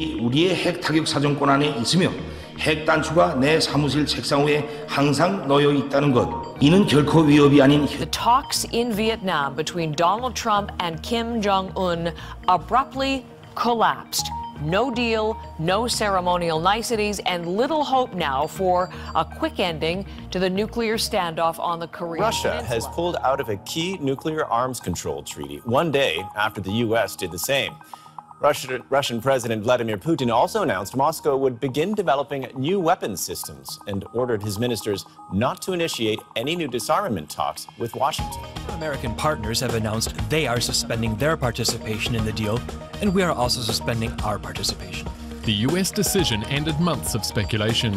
우리의 핵 타격 사정권 안에 있으며 핵 단추가 내 사무실 책상 위에 항상 놓여 있다는 것. 이는 결코 위협이 아닌 The talks in Vietnam between Donald Trump and Kim Jong un abruptly collapsed. No deal, no ceremonial niceties, and little hope now for a quick ending to the nuclear standoff on the Korean Russia Peninsula. has pulled out of a key nuclear arms control treaty one day after the U.S. did the same. Russia, Russian President Vladimir Putin also announced Moscow would begin developing new weapons systems and ordered his ministers not to initiate any new disarmament talks with Washington. American partners have announced they are suspending their participation in the deal, and we are also suspending our participation. The US decision ended months of speculation.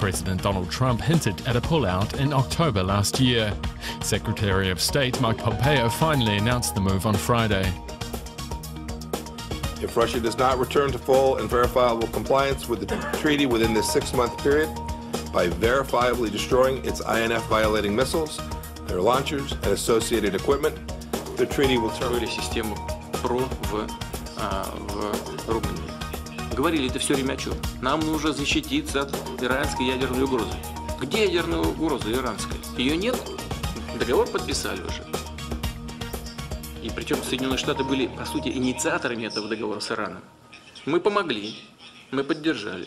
President Donald Trump hinted at a pullout in October last year. Secretary of State Mike Pompeo finally announced the move on Friday. If Russia does not return to full and verifiable compliance with the treaty within this six-month period by verifiably destroying its INF violating missiles, their launchers, and associated equipment, the treaty will terminate. систему ПРО в, а, в Румынии. Говорили это все время о чем? Нам нужно защититься от иранской ядерной угрозы. Где ядерная угроза иранская? Ее нет? Договор подписали уже. И причем Соединенные Штаты были, по сути, инициаторами этого договора с Ираном. Мы помогли, мы поддержали.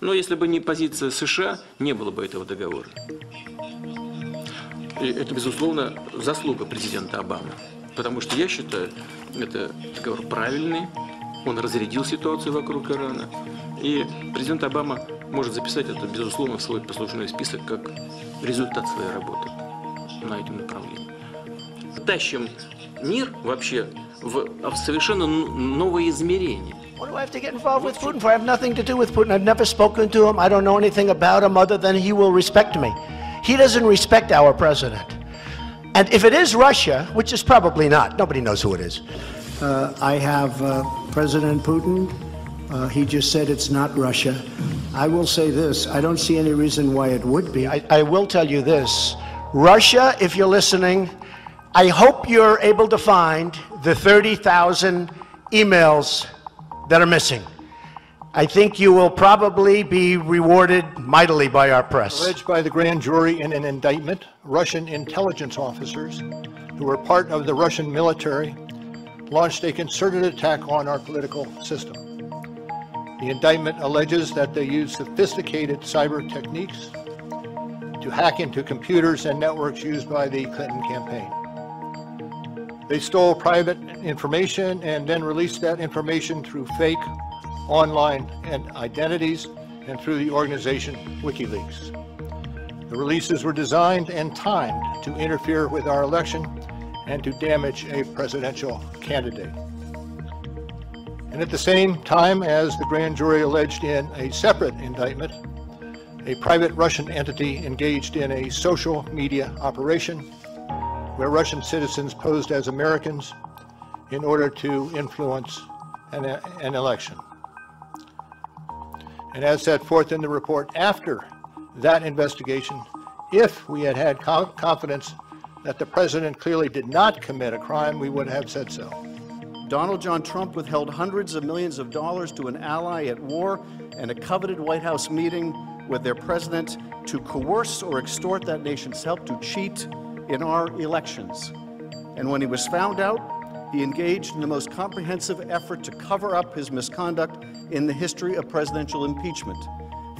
Но если бы не позиция США, не было бы этого договора. И это, безусловно, заслуга президента Обамы. Потому что я считаю, это договор правильный, он разрядил ситуацию вокруг Ирана. И президент Обама может записать это, безусловно, в свой послужной список как результат своей работы на этом направлении. Тащим мир вообще в, в совершенно н- новое измерение. What do I have to get involved with Putin for? I have nothing to do with Putin. I've never spoken to him. I don't know anything about him other than he will respect me. He doesn't respect our president. And if it is Russia, which is probably not, nobody knows who it is. Uh, I have uh, President Putin. Uh, he just said it's not Russia. I will say this I don't see any reason why it would be. I, I will tell you this Russia, if you're listening, I hope you're able to find the 30,000 emails that are missing. I think you will probably be rewarded mightily by our press. Alleged by the grand jury in an indictment, Russian intelligence officers who were part of the Russian military launched a concerted attack on our political system. The indictment alleges that they used sophisticated cyber techniques to hack into computers and networks used by the Clinton campaign. They stole private information and then released that information through fake online identities and through the organization WikiLeaks. The releases were designed and timed to interfere with our election and to damage a presidential candidate. And at the same time as the grand jury alleged in a separate indictment, a private Russian entity engaged in a social media operation where Russian citizens posed as Americans in order to influence an, an election. And as set forth in the report after that investigation, if we had had confidence that the president clearly did not commit a crime, we would have said so. Donald John Trump withheld hundreds of millions of dollars to an ally at war and a coveted White House meeting with their president to coerce or extort that nation's help to cheat in our elections. And when he was found out, he engaged in the most comprehensive effort to cover up his misconduct in the history of presidential impeachment,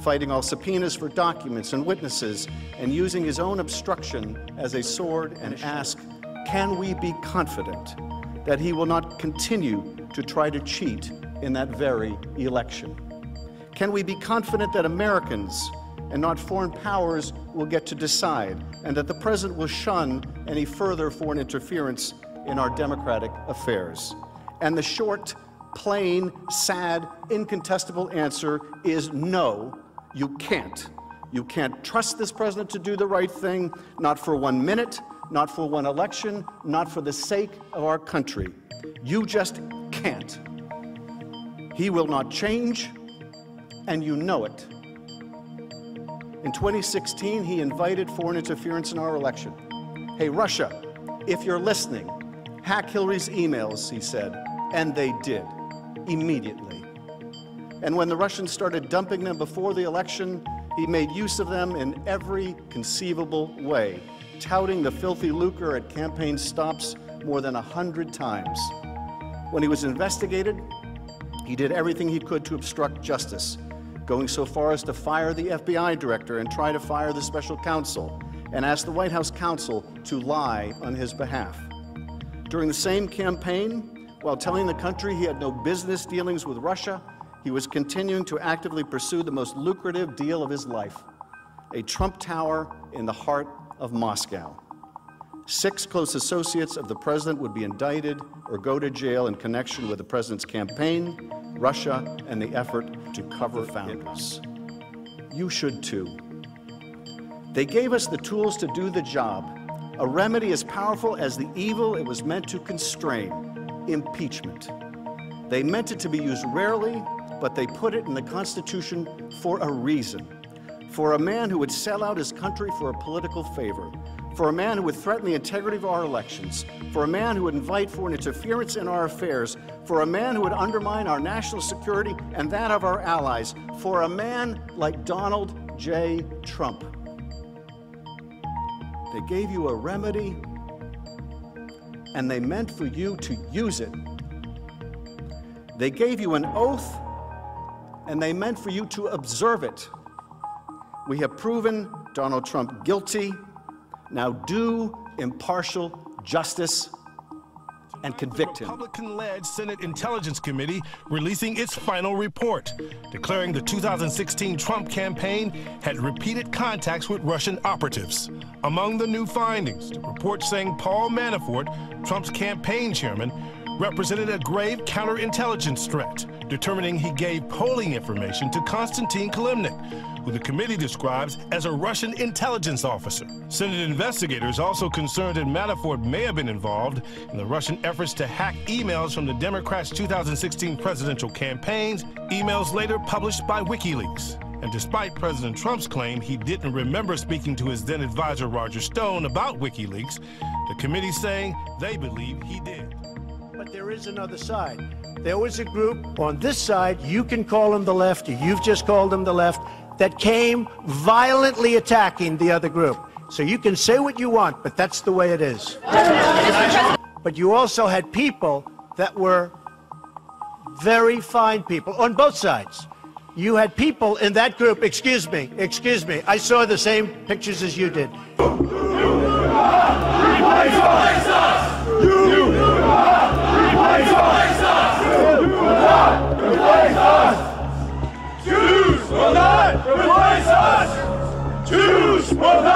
fighting all subpoenas for documents and witnesses, and using his own obstruction as a sword and ask, can we be confident that he will not continue to try to cheat in that very election? Can we be confident that Americans and not foreign powers will get to decide, and that the president will shun any further foreign interference in our democratic affairs? And the short, plain, sad, incontestable answer is no, you can't. You can't trust this president to do the right thing, not for one minute, not for one election, not for the sake of our country. You just can't. He will not change, and you know it. In 2016, he invited foreign interference in our election. Hey, Russia, if you're listening, hack Hillary's emails, he said. And they did, immediately. And when the Russians started dumping them before the election, he made use of them in every conceivable way, touting the filthy lucre at campaign stops more than a hundred times. When he was investigated, he did everything he could to obstruct justice, going so far as to fire the FBI director and try to fire the special counsel, and ask the White House counsel to lie on his behalf. During the same campaign, while telling the country he had no business dealings with Russia, he was continuing to actively pursue the most lucrative deal of his life a Trump Tower in the heart of Moscow. Six close associates of the president would be indicted or go to jail in connection with the president's campaign, Russia, and the effort to cover founders. You should too. They gave us the tools to do the job, a remedy as powerful as the evil it was meant to constrain impeachment. They meant it to be used rarely, but they put it in the Constitution for a reason. For a man who would sell out his country for a political favor, for a man who would threaten the integrity of our elections, for a man who would invite foreign interference in our affairs, for a man who would undermine our national security and that of our allies, for a man like Donald J. Trump. They gave you a remedy, and they meant for you to use it. They gave you an oath, and they meant for you to observe it. We have proven Donald Trump guilty. Now do impartial justice and convict him. Republican-led Senate Intelligence Committee releasing its final report, declaring the 2016 Trump campaign had repeated contacts with Russian operatives. Among the new findings, the report saying Paul Manafort, Trump's campaign chairman, represented a grave counterintelligence threat, determining he gave polling information to Konstantin Kilimnik, who the committee describes as a Russian intelligence officer. Senate investigators also concerned that Manafort may have been involved in the Russian efforts to hack emails from the Democrats' 2016 presidential campaigns, emails later published by WikiLeaks. And despite President Trump's claim he didn't remember speaking to his then advisor Roger Stone about WikiLeaks, the committee saying they believe he did. But there is another side. There was a group on this side, you can call them the left, you've just called them the left, that came violently attacking the other group. So you can say what you want, but that's the way it is. But you also had people that were very fine people on both sides. You had people in that group, excuse me, excuse me, I saw the same pictures as you did. Replace us! Will not replace us! Choose will not replace us! Will not!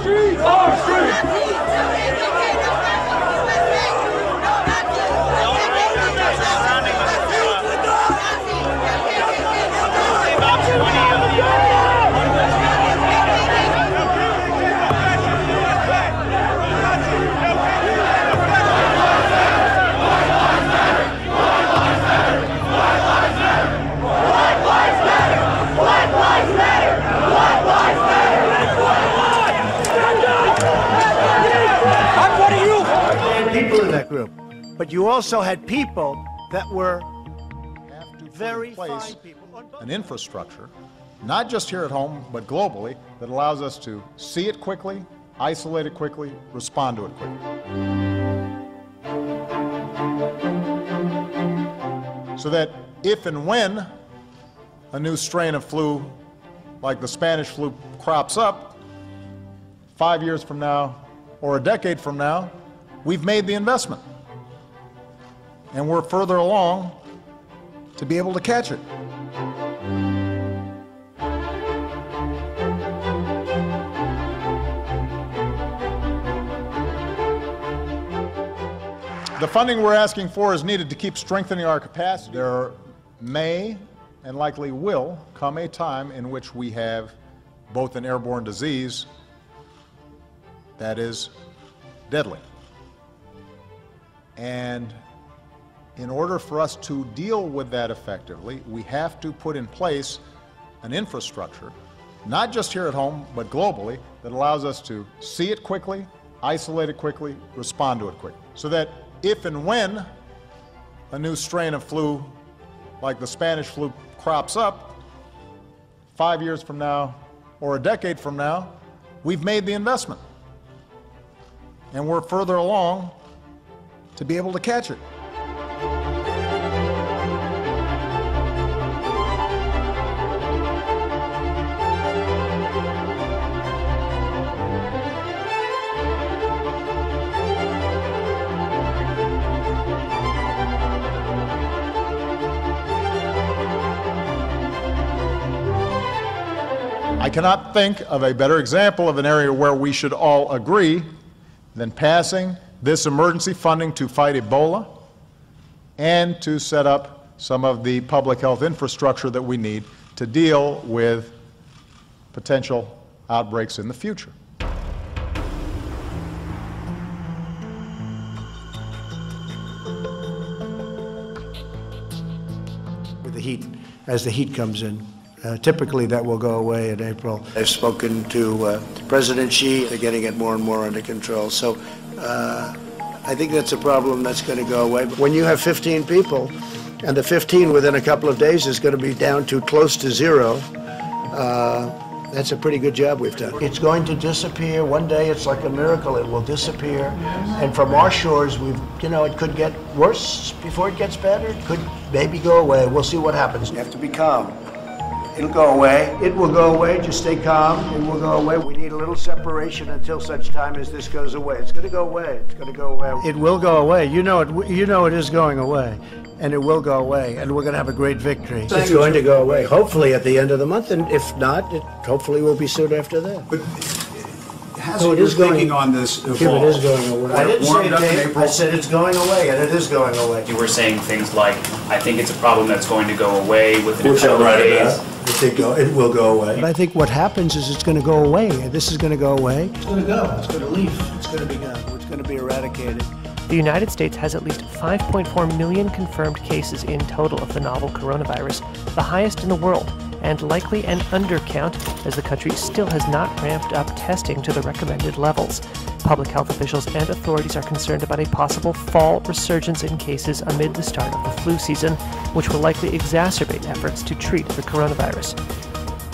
Streets! Our streets! That group. But you also had people that were very fine people. an infrastructure, not just here at home, but globally, that allows us to see it quickly, isolate it quickly, respond to it quickly. So that if and when a new strain of flu, like the Spanish flu, crops up, five years from now or a decade from now, we've made the investment. And we're further along to be able to catch it. The funding we're asking for is needed to keep strengthening our capacity. There may and likely will come a time in which we have both an airborne disease that is deadly. And in order for us to deal with that effectively, we have to put in place an infrastructure, not just here at home, but globally, that allows us to see it quickly, isolate it quickly, respond to it quickly. So that if and when a new strain of flu, like the Spanish flu, crops up, five years from now or a decade from now, we've made the investment. And we're further along to be able to catch it. I cannot think of a better example of an area where we should all agree than passing this emergency funding to fight Ebola and to set up some of the public health infrastructure that we need to deal with potential outbreaks in the future. with the heat, as the heat comes in. Uh, Typically, that will go away in April. I've spoken to uh, President Xi, they're getting it more and more under control. So uh, I think that's a problem that's going to go away. But when you have 15 people, and the 15 within a couple of days is going to be down to close to zero, uh, that's a pretty good job we've done. It's going to disappear. One day, it's like a miracle. It will disappear. And from our shores, we've, you know, it could get worse before it gets better. It could maybe go away. We'll see what happens. You have to be calm. It'll go away. It will go away. Just stay calm. It will go away. We need a little separation until such time as this goes away. It's going to go away. It's going to go away. It will go away. You know it. You know it is going away, and it will go away. And we're going to have a great victory. It's going to go away. Hopefully at the end of the month, and if not, it hopefully will be soon after that. But So it your is going- thinking on this Yeah, evolved? it is going away. I didn't say Warmed it, up in April? I said it's going away, and it is going away. You were saying things like, I think it's a problem that's going to go away within a Which I'm couple of right days. About. It did go, it will go away. But I think what happens is it's going to go away. This is going to go away. It's going to go. It's going to leave. It's going to be gone. It's going to be eradicated. The United States has at least 5.4 million confirmed cases in total of the novel coronavirus, the highest in the world, and likely an undercount as the country still has not ramped up testing to the recommended levels. Public health officials and authorities are concerned about a possible fall resurgence in cases amid the start of the flu season, which will likely exacerbate efforts to treat the coronavirus.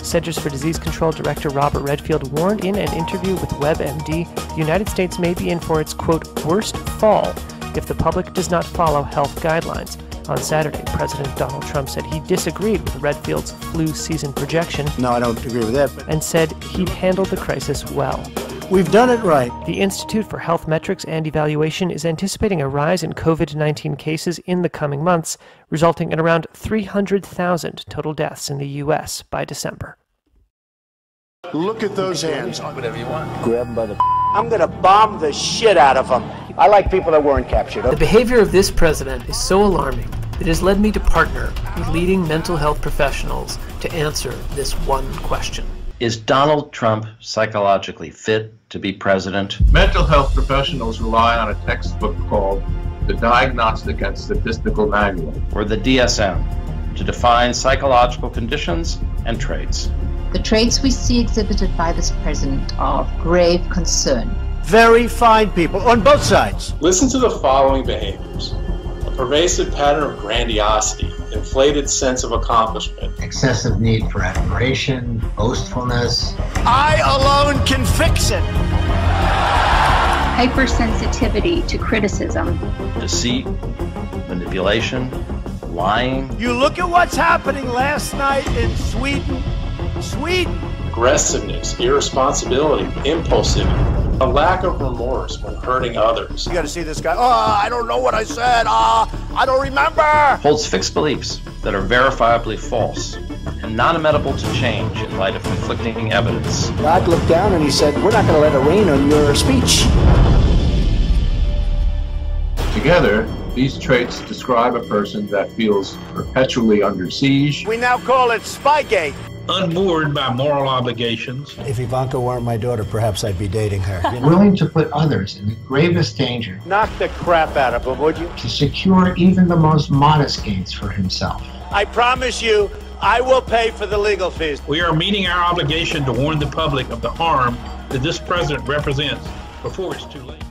Centers for Disease Control Director Robert Redfield warned in an interview with WebMD the United States may be in for its, quote, worst fall if the public does not follow health guidelines. On Saturday, President Donald Trump said he disagreed with Redfield's flu season projection. No, I don't agree with that. But And said he'd handled the crisis well. We've done it right. The Institute for Health Metrics and Evaluation is anticipating a rise in COVID 19 cases in the coming months, resulting in around 300,000 total deaths in the U.S. by December. Look at those hands. Whatever you want. Grab them by the. I'm going to bomb the shit out of them. I like people that weren't captured. The behavior of this president is so alarming that it has led me to partner with leading mental health professionals to answer this one question. Is Donald Trump psychologically fit to be president? Mental health professionals rely on a textbook called the Diagnostic and Statistical Manual. Or the DSM to define psychological conditions and traits? The traits we see exhibited by this president are of grave concern. Very fine people on both sides. Listen to the following behaviors a pervasive pattern of grandiosity, inflated sense of accomplishment, excessive need for admiration, boastfulness. I alone can fix it. Hypersensitivity to criticism. Deceit, manipulation, lying. You look at what's happening last night in Sweden. Sweden. aggressiveness, irresponsibility, impulsivity, a lack of remorse when hurting others. You got to see this guy. Oh, I don't know what I said. Ah, I don't remember. Holds fixed beliefs that are verifiably false and not amenable to change in light of conflicting evidence. God looked down and he said, We're not going to let it rain on your speech. Together, These traits describe a person that feels perpetually under siege. We now call it Spygate. Unmoored by moral obligations. If Ivanka weren't my daughter, perhaps I'd be dating her. Willing to put others in the gravest danger. Knock the crap out of him, would you? To secure even the most modest gains for himself. I promise you, I will pay for the legal fees. We are meeting our obligation to warn the public of the harm that this president represents before it's too late.